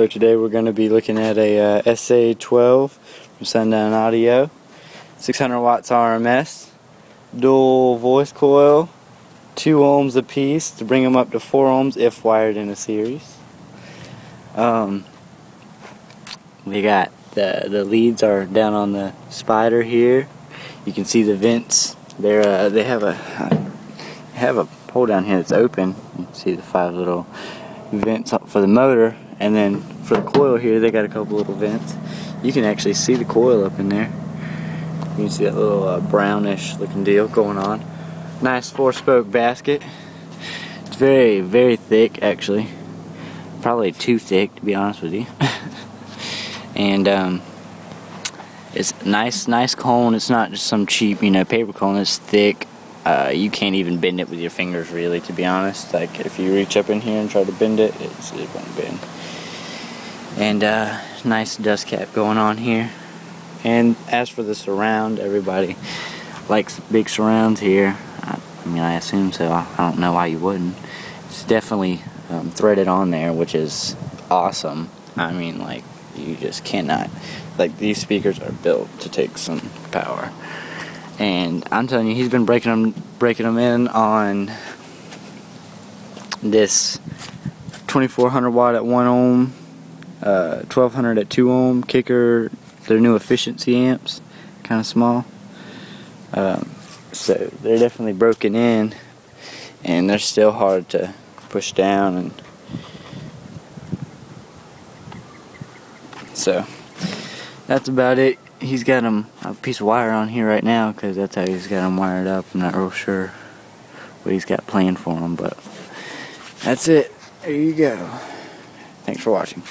So today we're going to be looking at a uh, SA12 from Sundown Audio, 600 watts RMS, dual voice coil, 2 ohms a piece to bring them up to 4 ohms if wired in a series. Um, we got the the leads are down on the spider here. You can see the vents. They're uh, they have a have a hole down here that's open. You can see the five little vents for the motor and then for the coil here they got a couple little vents. You can actually see the coil up in there. You can see that little uh, brownish looking deal going on. Nice four spoke basket. It's very very thick actually. Probably too thick to be honest with you. And um, it's nice nice cone. It's not just some cheap you know paper cone. It's thick. Uh, you can't even bend it with your fingers really to be honest. Like if you reach up in here and try to bend it it won't bend and uh, nice dust cap going on here. And as for the surround everybody likes big surrounds here. I, I mean I assume so. I, don't know why you wouldn't. It's definitely um, threaded on there which is awesome. I mean like you just cannot like these speakers are built to take some power. And I'm telling you, he's been breaking them, breaking them in on this 2400 watt at 1 ohm, uh, 1200 at 2 ohm kicker, their new efficiency amps, kind of small. Um, so they're definitely broken in, and they're still hard to push down and so that's about it he's got him a piece of wire on here right now because that's how he's got him wired up. I'm not real sure what he's got planned for him, but that's it. There you go. Thanks for watching.